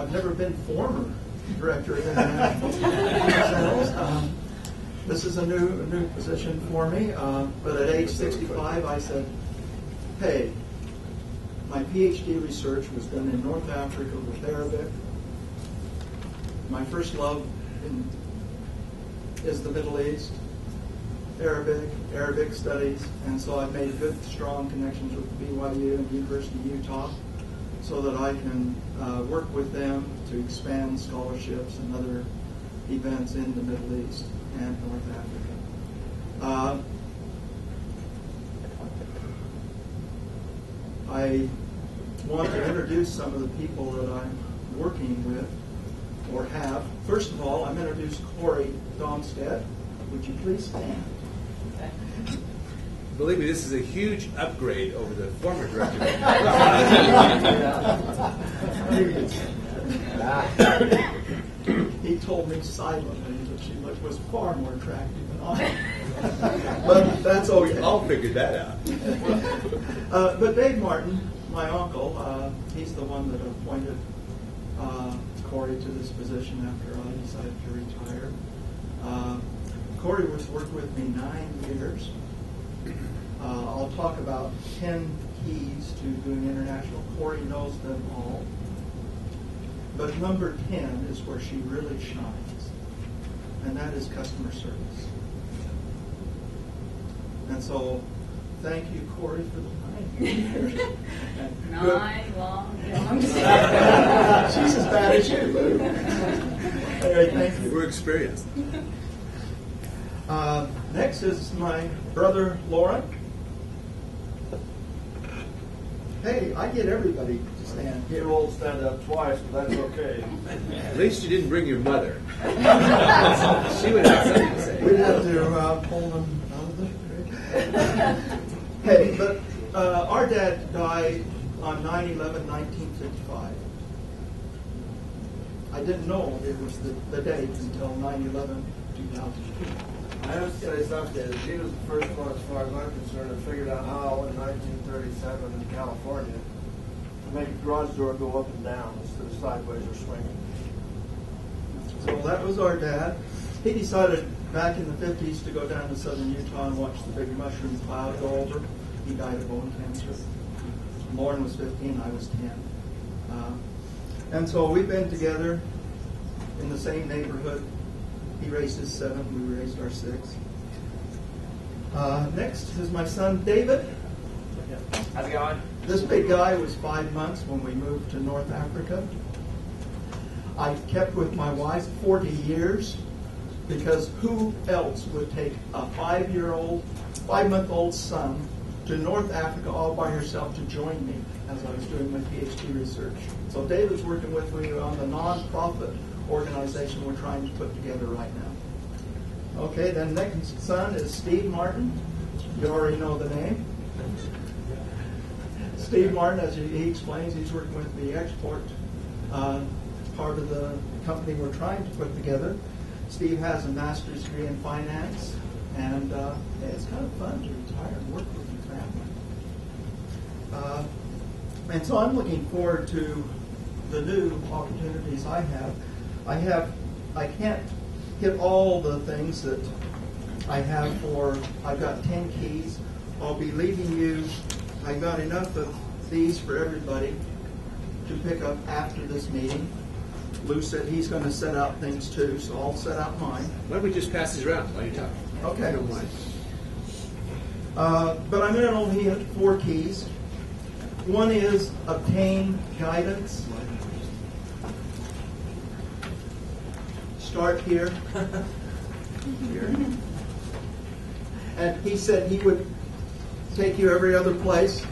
I've never been former director of international sales. Um, This is a new, a new position for me, uh, but at age 65, I said, hey, my PhD research was done in North Africa with Arabic. My first love in, is the Middle East, Arabic, Arabic studies, and so I've made good, strong connections with BYU and the University of Utah so that I can uh, work with them to expand scholarships and other events in the Middle East and North Africa. Uh, I want to introduce some of the people that I'm working with or have. First of all, I'm introduced Corey Domstead. Would you please stand? Believe me, this is a huge upgrade over the former director. he told me silently that she looked- was far more attractive than I. but that's okay. I'll figure that out. Uh, but Dave Martin, my uncle, uh, he's the one that appointed uh, Corey to this position after I decided to retire. Uh, Corey was worked with me nine years. Uh, I'll talk about 10 keys to doing international. Corey knows them all. But number 10 is where she really shines, and that is customer service. And so, thank you, Corey, for the nine years. Nine long, long She's as bad as you. Anyway, thank you. We're experienced. Uh, next is my brother Lauren. Hey, I get everybody to stand. He rolled stand up twice, but that's okay. At least you didn't bring your mother. she would have something to say. We'd have to uh, pull them out of the. hey, but uh, our dad died on 9 11 1955. I didn't know it was the, the date until 9 11 2002. I have to say something. He was the first one, as far as I'm concerned, that figured out how in 1937 in California to make a garage door go up and down instead of sideways or swinging. So that was our dad. He decided back in the 50s to go down to southern Utah and watch the big mushroom cloud go over. He died of bone cancer. Lauren was 15, I was 10. Uh, and so we've been together in the same neighborhood. He raised his seven, we raised our six. Uh, next is my son David. How's it going? This big guy was five months when we moved to North Africa. I kept with my wife 40 years because who else would take a five year old, five month old son to North Africa all by herself to join me as I was doing my PhD research? So David's working with me on the non-profit organization we're trying to put together right now. Okay, then next son is Steve Martin. You already know the name. Steve Martin, as he explains, he's working with the export uh, part of the company we're trying to put together. Steve has a master's degree in finance, and uh, yeah, it's kind of fun to retire and work with your family. Uh, and so I'm looking forward to the new opportunities I have. I have, I can't hit all the things that I have for, I've got 10 keys. I'll be leaving you, I've got enough of these for everybody to pick up after this meeting. Lou said he's going to set out things too, so I'll set out mine. Why don't we just pass these around while you're talking? Okay. I don't mind. Uh, but I'm going to only hit four keys. One is obtain guidance. Start here. And he said he would take you every other place.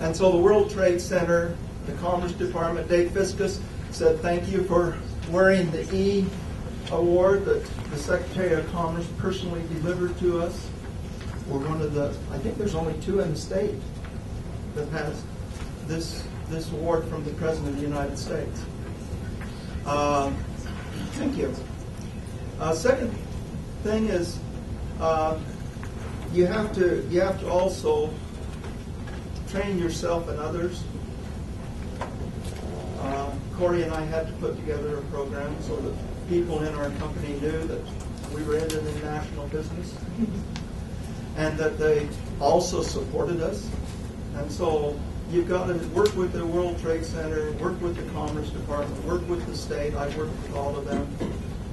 And so the World Trade Center, the Commerce Department, Dave Fiskus said thank you for wearing the E award that the Secretary of Commerce personally delivered to us. We're one of the, I think there's only two in the state that has this, this award from the President of the United States. Thank you. Uh, second thing is, uh, you have to, you have to also train yourself and others. Uh, Corey and I had to put together a program so that people in our company knew that we were in an international business and that they also supported us. And so you've got to work with the World Trade Center, work with the Commerce Department, work with the state. I work with all of them,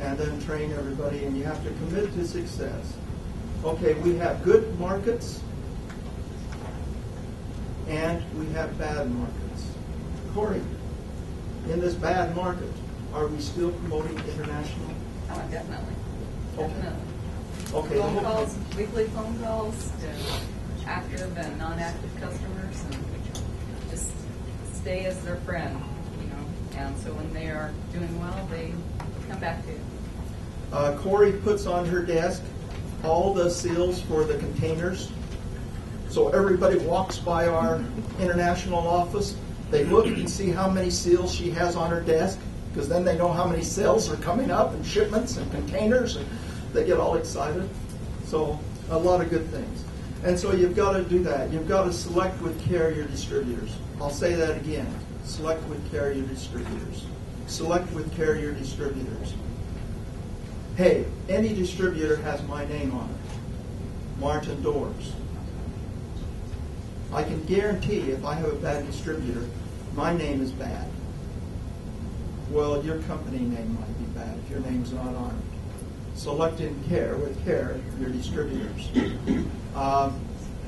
and then train everybody. And you have to commit to success. Okay, we have good markets, and we have bad markets. Corey, in this bad market, are we still promoting international? Oh, definitely, Okay. definitely. Okay. Phone calls, weekly phone calls to active and non-active customers and stay as their friend, you know. And so when they are doing well, they come back to you. Uh, Corey puts on her desk all the seals for the containers. So everybody walks by our international office, they look and see how many seals she has on her desk, because then they know how many sales are coming up and shipments and containers, and they get all excited. So a lot of good things. And so you've got to do that. You've got to select with care your distributors. I'll say that again. Select with care your distributors. Select with care your distributors hey, any distributor has my name on it. Martin Doors. I can guarantee if I have a bad distributor, my name is bad. Well, your company name might be bad if your name's not on it. Select in care, with care, your distributors. Um,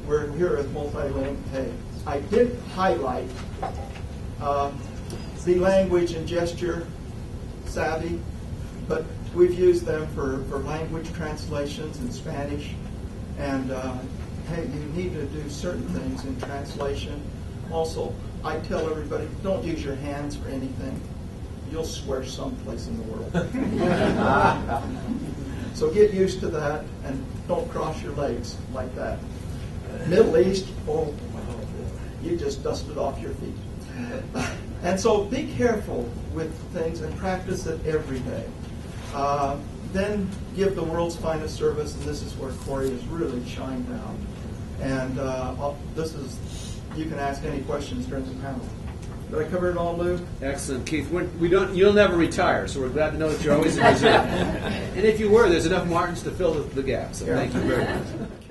we're here with Multilink. Hey, I did highlight um, the language and gesture savvy, but we've used them for, for language translations in Spanish. And uh, hey, you need to do certain things in translation. Also, I tell everybody, don't use your hands for anything. You'll swear someplace in the world. so get used to that and don't cross your legs like that. Middle East, oh, you just dusted off your feet. And so be careful with things and practice it every day. Uh, then give the world's finest service, and this is where Corey has really shined out. And uh, this is, you can ask any questions during the panel. Did I cover it all, Lou? Excellent, Keith. We're, we don't. You'll never retire, so we're glad to know that you're always in reserve. and if you were, there's enough Martins to fill the, the gap. So thank you very much.